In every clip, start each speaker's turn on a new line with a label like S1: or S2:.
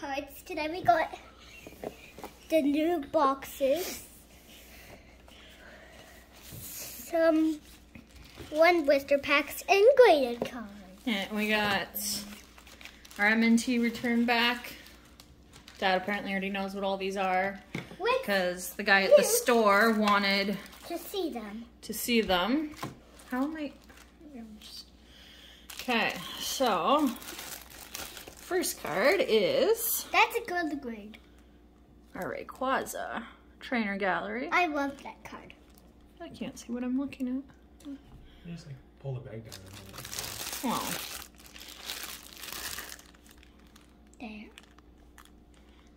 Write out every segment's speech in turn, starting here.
S1: cards. Today we got the new boxes. Some one blister packs and graded cards.
S2: And we got our MNT return back. Dad apparently already knows what all these are because the guy at the store wanted
S1: to see them.
S2: to see them. How am I? Okay, so first card is
S1: That's a good grade.
S2: our Rayquaza Trainer Gallery.
S1: I love that card.
S2: I can't see what I'm looking at.
S3: You just like pull the bag down.
S2: Well,
S1: There.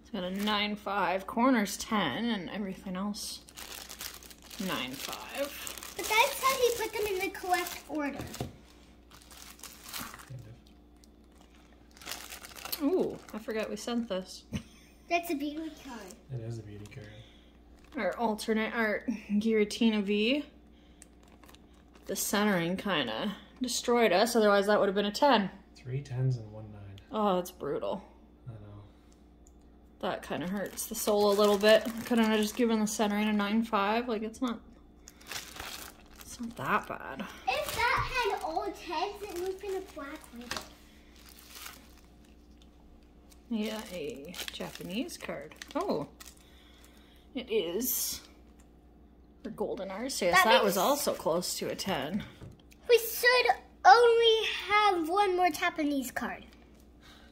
S2: it's got a 9-5, corners 10, and everything else 9-5.
S1: But that's how he put them in the correct order.
S3: Kind
S2: Ooh, I forgot we sent this.
S1: That's a beauty card.
S3: It is a beauty card.
S2: Our alternate art, Giratina V. The centering kind of destroyed us, otherwise that would have been a 10.
S3: Three tens and one nine.
S2: Oh, that's brutal.
S3: I know.
S2: That kind of hurts the soul a little bit. Couldn't I just given the centering a nine five? Like, it's not... It's not that bad.
S1: If that had all tens, it would have been a black label.
S2: Yeah, a Japanese card. Oh. It is for Golden Arceus.
S1: That
S2: That, was also close to a 10.
S1: We should only have one more Japanese card.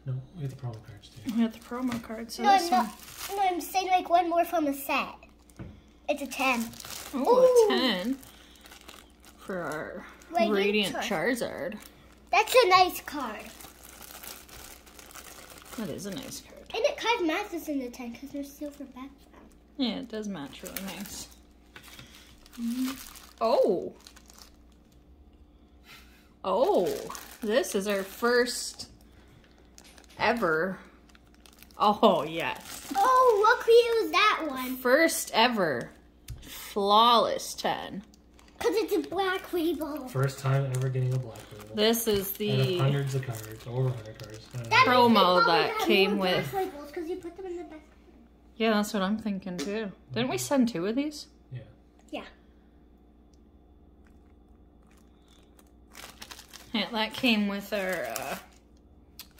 S3: No, we have the promo cards too.
S2: We have the promo cards. so
S1: No,
S2: this
S1: no,
S2: one.
S1: no, I'm saying like one more from a set. It's a 10.
S2: Oh,
S1: Ooh.
S2: a 10 for our
S1: Radiant
S2: Radiant
S1: Char-
S2: Charizard.
S1: That's a nice card.
S2: That is a nice card.
S1: And it kind of matches in the 10 because there's silver background.
S2: Yeah, it does match really nice. Oh. Oh, this is our first ever. Oh, yes.
S1: Oh, look who used that one.
S2: First ever flawless 10.
S1: Because it's a black label.
S3: First time ever getting a black label.
S2: This is
S3: Out of
S2: the
S3: hundreds of cards, over 100 cards. I.
S1: That
S2: Promo
S1: means they probably
S2: that
S1: have
S2: came with-
S1: black labels because you put them in the best.
S2: Yeah, that's what I'm thinking too. Didn't we send two of these?
S3: Yeah.
S1: Yeah.
S2: Yeah, that came with our. Uh,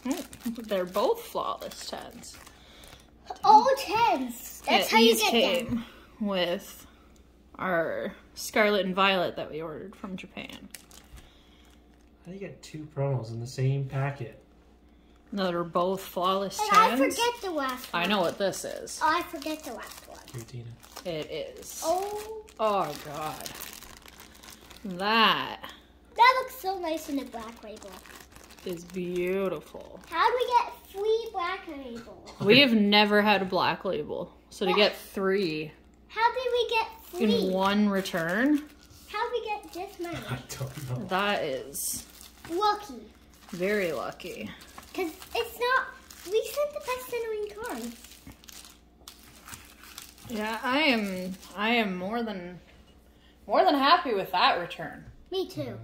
S2: oh, they're both flawless tens.
S1: All tens. That's
S2: Yeah,
S1: how you
S2: these
S1: get
S2: came
S1: them.
S2: with our Scarlet and Violet that we ordered from Japan.
S3: How do you get two promos in the same packet?
S2: That are both flawless
S1: And I forget the last one.
S2: I know what this is.
S1: Oh, I forget the last one.
S3: Giratina.
S2: It is.
S1: Oh,
S2: Oh god. That
S1: that looks so nice in a black label.
S2: is beautiful.
S1: How do we get three black labels?
S2: We have never had a black label. So to get three
S1: How did we get three?
S2: in one return,
S1: How did we get this many?
S3: I don't know.
S2: that is
S1: Lucky.
S2: very lucky.
S1: Because it's not. We sent the best centering cards.
S2: Yeah, I am I am more than more than happy with that return.
S1: Me too.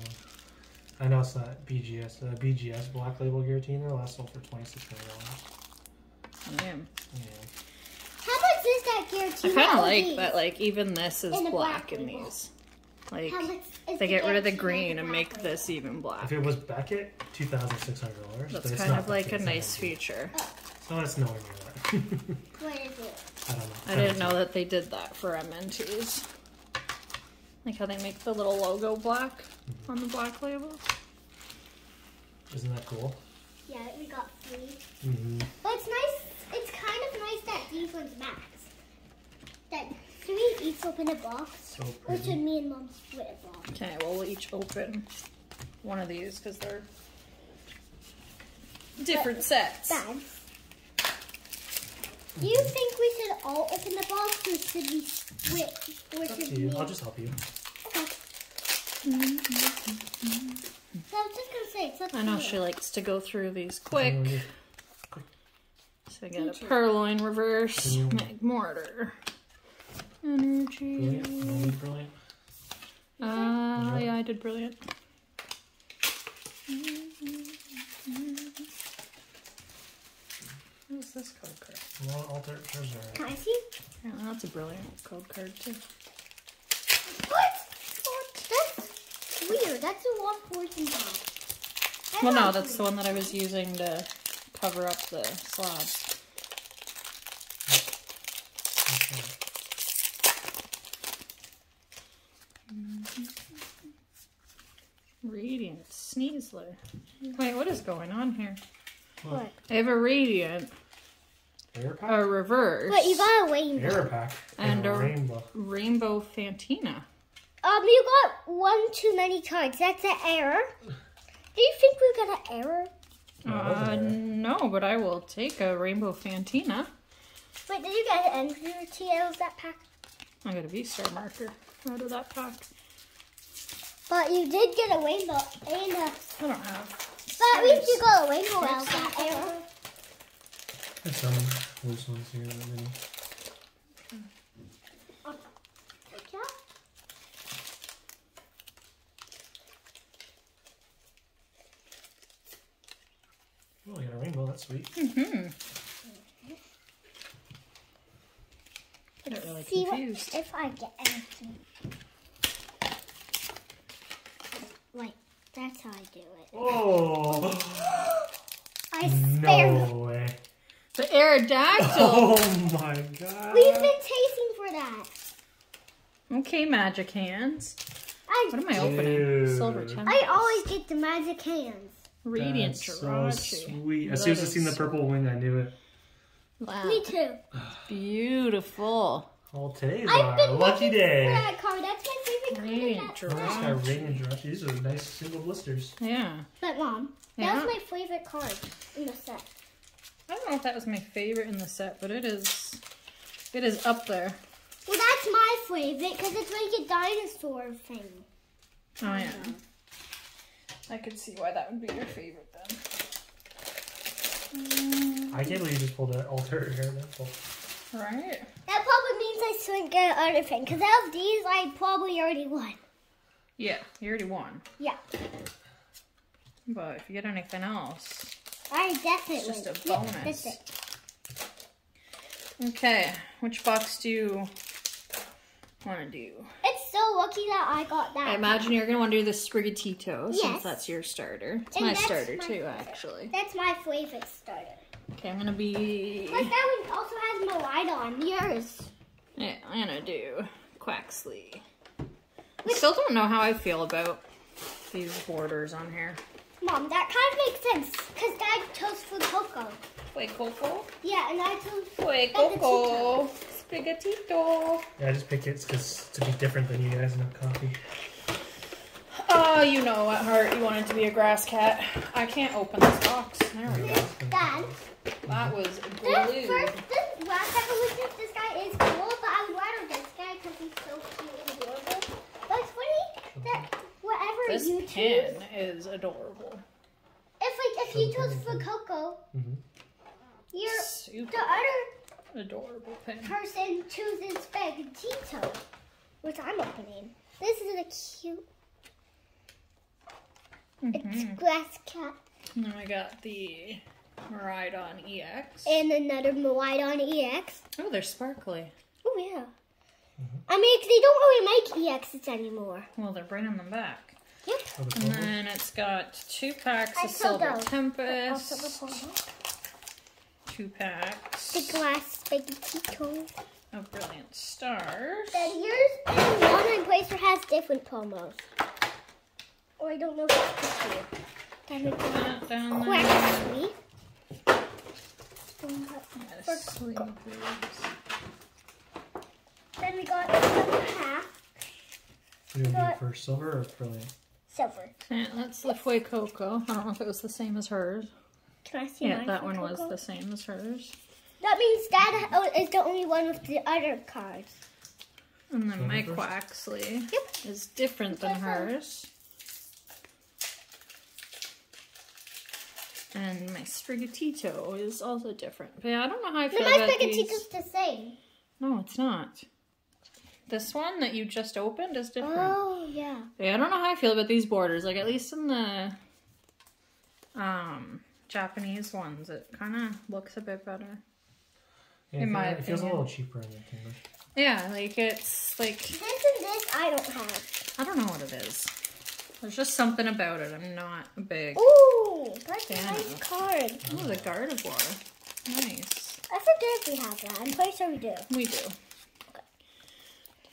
S3: I know it's not BGS. Uh, BGS Black Label Giratina last sold for twenty six hundred dollars.
S2: I am.
S3: Yeah.
S1: How much is that Giratina?
S2: I kind of like that like even this is
S1: In
S2: black
S1: black
S2: in these. Like
S1: How much
S2: they get rid of the green and make
S1: label?
S2: this even black.
S3: If it was Beckett, two thousand six hundred dollars.
S2: That's kind of like a nice feature.
S3: So it's nowhere near that.
S1: What is it?
S3: I don't know.
S2: I didn't know that they did that for MNTs. Like how they make the little logo black on the black labels.
S3: Isn't that cool?
S1: Yeah, we got three.
S3: Mm-hmm.
S1: But it's nice. It's kind of nice that these ones max. That we each open a box.
S3: So
S1: Or should me and mom split a box?
S2: Okay, well we'll each open one of these because they're different sets.
S1: Dad. Do you think we should all open the box or should we split? Or
S3: Up
S1: should
S3: to you.
S1: me?
S3: I'll just help you.
S1: Okay. So I was just gonna say it's up
S2: I know
S1: you.
S2: she likes to go through these
S3: Hang
S2: quick.
S3: on,
S2: So I got a
S1: Me too.
S2: Purrloin reverse,
S3: Mm.
S2: Magmortar,
S3: Brilliant.
S2: energy.
S3: Brilliant.
S2: Uh, yeah, I did brilliant. What's this code card?
S3: Well, alter treasure.
S1: Can I see?
S2: Yeah, that's a brilliant code card too.
S1: What? What? That's weird. That's a lot of fortune pie.
S2: Well, no, that's the one that I was using to cover up the slabs. Radiant Sneasler. Wait, what is going on here?
S1: What?
S2: I have a Radiant,
S3: Air pack?
S2: a Reverse,
S1: But you got a rainbow.
S3: Air pack.
S2: And
S3: a
S2: a-
S3: rainbow.
S2: Rainbow Fantina.
S1: Um, you got one too many cards. That's an error. Do you think we got an error?
S3: No,
S2: Uh, no, but I will take a Rainbow Fantina.
S1: Wait, did you get an entity out of that pack?
S2: I got a V-Star marker out of that pack.
S1: But you did get a rainbow and a.
S2: I don't have.
S1: But at least you got a rainbow out of that error.
S3: There's some loose ones here. That many.
S1: Yeah.
S3: Oh, we got a rainbow. That's sweet.
S2: Mm-hmm. I got really
S1: See what, if I get anything. Wait, that's how I do it.
S3: Oh
S1: I spare
S3: no way!
S2: The Aerodactyl.
S3: Oh my god!
S1: We've been chasing for that.
S2: Okay, magic hands.
S1: I,
S2: What am I opening?
S3: Dude.
S2: Silver Tempest.
S1: I always get the magic hands.
S2: Radiant
S3: That's so sweet. As soon as I seen the purple wing, I knew it.
S2: Wow.
S1: Me too.
S2: Beautiful.
S3: All today's
S1: I've
S3: our
S1: been
S3: lucky day.
S1: for that card. That's my favorite card.
S2: Radiant
S1: in that set.
S3: it's got radiant Jirachi. These are nice single blisters.
S2: Yeah.
S1: But mom, that was my favorite card in the set.
S2: I don't know if that was my favorite in the set, but it is. It is up there.
S1: Well, that's my favorite because it's like a dinosaur thing.
S2: Oh yeah. I could see why that would be your favorite then. Mm.
S3: I can't believe you just pulled an alter air nipple.
S2: Right.
S1: That probably means I shouldn't get another thing because out of these, I probably already won.
S2: Yeah, you already won.
S1: Yeah,
S2: But if you get anything else,
S1: I definitely.
S2: It's just a bonus.
S1: that's it.
S2: okay. Which box do you want to do?
S1: It's so lucky that I got that.
S2: I imagine you're gonna want to do the Sprigatito since that's your starter. It's
S1: And
S2: my starter
S1: my
S2: too,
S1: favorite.
S2: actually.
S1: That's my favorite starter.
S2: Okay, I'm gonna be.
S1: Plus, that one also has Miraidon. Yours.
S2: Yeah, I'm gonna do Quaxley. I still don't know how I feel about these borders on here.
S1: Mom, that kind of makes sense because Dad chose Fuecoco.
S2: Wait, Coco.
S1: Yeah, and I chose.
S2: Wait,
S1: Coco.
S2: Sprigatito.
S3: Yeah, I just picked it because to be different than you guys and have coffee.
S2: Oh, you know at heart you wanted to be a grass cat. I can't open this box. There we go.
S1: Dad,
S2: That was
S1: this first, this last evolution, this guy is cool, but I would rather this guy because he's so cute and adorable. But it's funny that whatever
S2: This
S1: you choose,
S2: is adorable.
S1: if like if you chose Fuecoco,
S3: Mhm.
S1: you're
S2: Super
S1: the other
S2: adorable pin.
S1: person chooses Spaghettito, which I'm opening. This is a cute. It's
S2: Mhm.
S1: grass cat
S2: And then we got the Miraidon EX.
S1: and another Miraidon EX.
S2: Oh, they're sparkly.
S1: Oh yeah. I mean, they don't really make EXs anymore.
S2: Well, they're bringing them back.
S1: Yep.
S2: And then it's got two packs
S1: I
S2: of Silver
S1: don't.
S2: Tempest,
S1: Also the purple.
S2: two packs
S1: The glass Spaghettito.
S2: of Brilliant Stars.
S1: Then yours and Lana and Bracer has different promos. Or I don't know if it's this year. Then we got
S2: That down there.
S1: Quaxley.
S2: Sleeve leaves.
S1: Then we got the pack
S3: You gonna do it for silver or brilliant?
S1: Silver.
S2: Yeah, that's the Fuecoco. I don't know if it was the same as hers.
S1: Can I see
S2: Yeah, that
S1: for
S2: one was the same as hers.
S1: That means Dad oh, is the only one with the other cards.
S2: And then my
S3: Silver
S2: Quaxley
S1: Yep.
S2: is different than hers. And my Sprigatito is also different. But yeah, I don't know how I
S1: But
S2: feel
S1: my
S2: about
S1: Spaghettito's
S2: these.
S1: the same.
S2: No, it's not. This one that you just opened is different.
S1: Oh, yeah.
S2: Yeah, I don't know how I feel about these borders. Like at least in the um Japanese ones. It kind of looks a bit better.
S3: Yeah,
S2: In
S3: it,
S2: my
S3: it feels a little cheaper in the English.
S2: Yeah, like it's like
S1: This and this I don't have.
S2: I don't know what it is. There's just something about it. I'm not a big.
S1: Ooh, that's a nice card.
S2: Oh, the Gardevoir. Nice.
S1: I forget if we have that. I'm pretty sure we do.
S2: We do.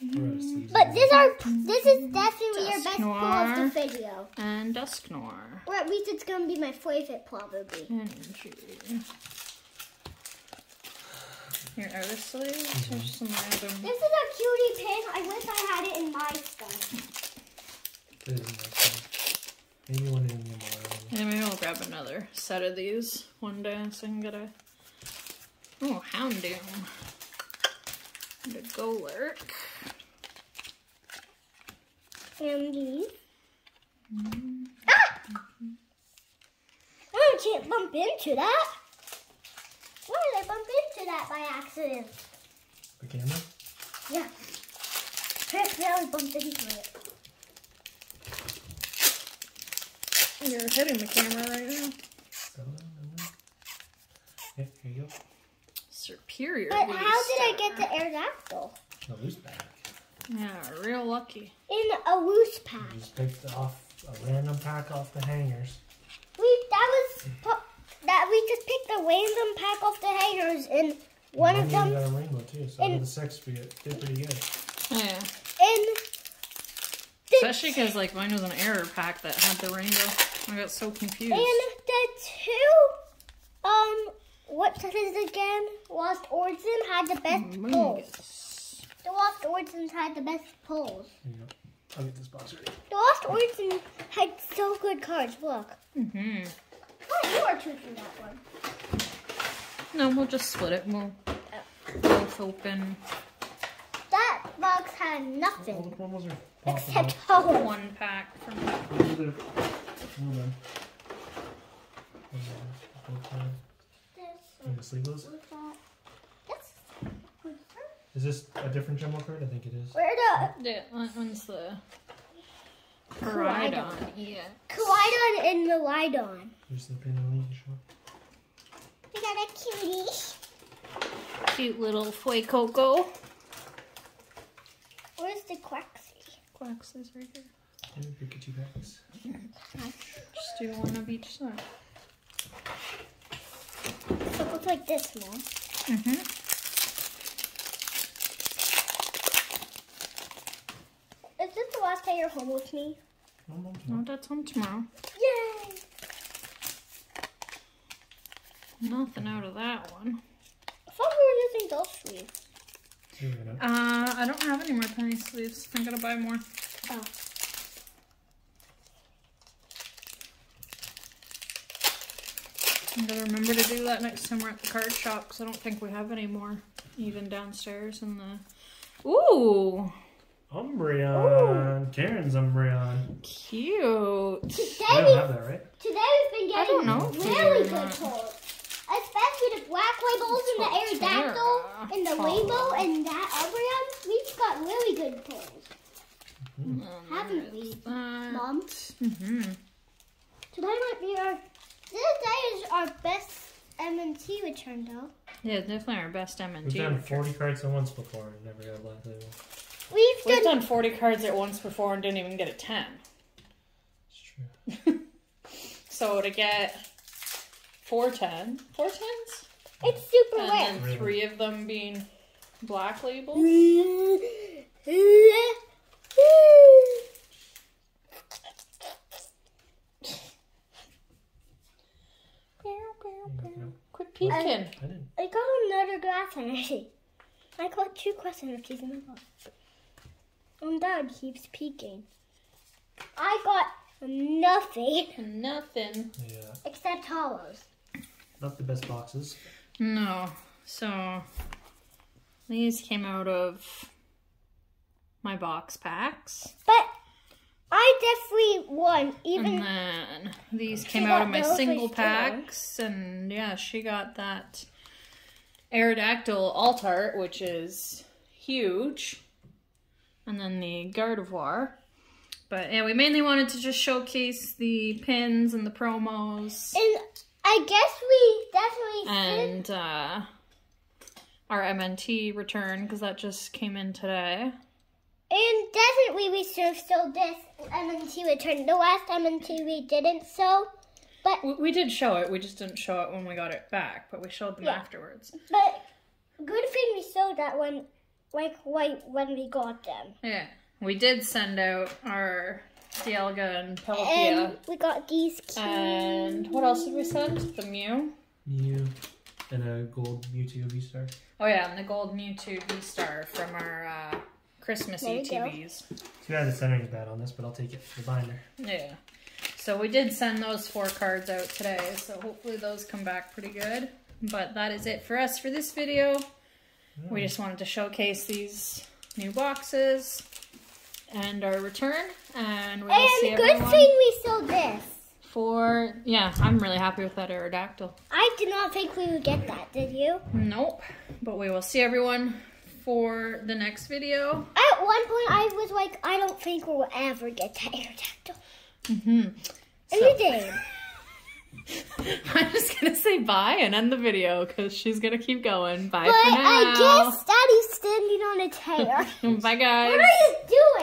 S3: Rose leaves
S1: But
S3: in
S1: this are this is definitely your best pull of the video.
S2: And Dusknoir.
S1: Or at least it's gonna be my favorite probably.
S2: Energy. Your artist sleeves or some random.
S1: This is a cutie pin. I wish I had it in my stuff.
S3: it. It is nice one. Maybe one in the more.
S2: Yeah, maybe I'll grab another set of these one day so I can get a. Oh, Houndoom. And a Golurk.
S1: And these. Ah! Oh, I can't bump into that. Why did I bump into that by accident?
S3: The camera?
S1: Yeah. I accidentally bumped into it.
S2: You're hitting the camera right now.
S3: Seven, nine. Yeah, here you go.
S2: Superior.
S1: But how did I get the Aerodactyl?
S3: The loose bag.
S2: Yeah, real lucky.
S1: In a loose pack.
S3: You just picked off a random pack off the hangers.
S1: We that was that we just picked a random pack off the hangers and one
S3: And
S1: of
S3: then you
S1: them
S3: got a rainbow too, so out
S1: in-
S3: of the six, we did pretty good.
S2: Yeah.
S1: And. the
S2: Especially because like mine was an error pack that had the rainbow. I got so confused.
S1: and the two what set is again? Lost Origin had the best pulls.
S2: Mungus.
S1: The Lost Origins had the best pulls.
S3: Here you go. I'll get this box ready.
S1: The Lost Origin had so good cards. Look.
S2: Mm-hmm.
S1: Oh, you are choosing that one.
S2: No, we'll just split it. We'll both open
S1: That box had
S3: All
S1: nothing
S3: the promos are popping
S1: except
S3: up.
S1: color.
S2: one pack from
S3: A little bit of hold on. Both sides. And the sleeveless.
S1: What's that? That's.
S3: Is this a different jumbo card? I think it is.
S1: Where the
S2: Yeah, uh, that one's the
S1: Koraidon.
S2: Koraidon. Yeah.
S1: Koraidon and the Lydon.
S3: Here's the pin I need to.
S1: We got a cutie.
S2: Cute little Foy Fuecoco.
S1: Where's the Quaxie?
S2: Quaxley's right here.
S3: Two Pikachu packs.
S2: Just do one of each side.
S1: So it looks like this, Mom.
S2: Mm-hmm.
S1: Is this the last day you're home with me?
S3: No, no, no.
S2: No, that's on tomorrow.
S1: Yay!
S2: Nothing out of that one.
S1: I thought we were using those sleeves.
S3: Here we go.
S2: Uh, I don't have any more penny sleeves. I'm gonna buy more.
S1: Oh.
S2: I'm gonna remember to do that next time we're at the card shop because I don't think we have any more even downstairs in the. Ooh,
S3: Umbreon. Ooh. Karen's Umbreon.
S2: cute.
S1: Today,
S3: You don't
S1: we,
S3: have that, right?
S1: today we've been
S2: I don't
S1: getting
S2: know
S1: really good
S2: not.
S1: pulls. Especially the black labels and the
S2: Torterra.
S1: Aerodactyl and the rainbow and that Umbreon. We've got really good pulls. Haven't we, Mom?
S2: Mm-hmm.
S1: Today might be our. This day is our best MNT return, though.
S2: Yeah, definitely our best MNT.
S3: We've done 40 cards at once before and never got a black label.
S1: We've
S2: We've
S1: done.
S2: done 40 cards at once before and didn't even get a 10.
S3: It's true.
S2: So to get four 10, four 10s,
S1: It's super
S2: and
S1: rare.
S2: then
S3: Really?
S2: three of them being black labels. Quit peeking.
S3: I didn't.
S1: I got another glass energy. I got two glass energies in my box. And Dad keeps peeking. I got nothing
S2: Nothing.
S3: Yeah.
S1: except hollows.
S3: Not the best boxes.
S2: No. So these came out of my box packs.
S1: But I definitely won. Even
S2: And then these came out of my single packs. And yeah, she got that Aerodactyl alt art, which is huge. And then the Gardevoir. But yeah, we mainly wanted to just showcase the pins and the promos.
S1: and I guess we definitely
S2: and uh, our MNT return because that just came in today.
S1: And definitely we should have sold this MNT return. The last MNT we didn't sell, but
S2: We, we did show it. We just didn't show it when we got it back, but we showed them
S1: Yeah.
S2: afterwards.
S1: but good thing we sold that one, like right when we got them.
S2: Yeah, we did send out our Dialga and Palkia.
S1: And we got these keys.
S2: And what else did we send? The Mew.
S3: Mew and a gold Mewtwo V Star.
S2: Oh yeah, and the gold Mewtwo V Star from our uh, Christmassy
S1: There.
S2: TVs.
S3: Too bad the centering's bad on this, but I'll take it for the binder.
S2: Yeah. So we did send those four cards out today, so hopefully those come back pretty good. But that is it for us for this video. We just wanted to showcase these new boxes and our return, and we will see
S1: and good thing we sold this.
S2: for yeah. I'm really happy with that Aerodactyl.
S1: I did not think we would get that, did you?
S2: Nope, but we will see everyone for the next video.
S1: At one point, I was like, I don't think we'll ever get that Aerodactyl.
S2: Mm-hmm.
S1: And you did.
S2: I'm just gonna say bye and end the video because she's gonna keep going. Bye
S1: But
S2: for now.
S1: I guess Daddy's standing on a chair.
S2: Bye, guys.
S1: what are you doing?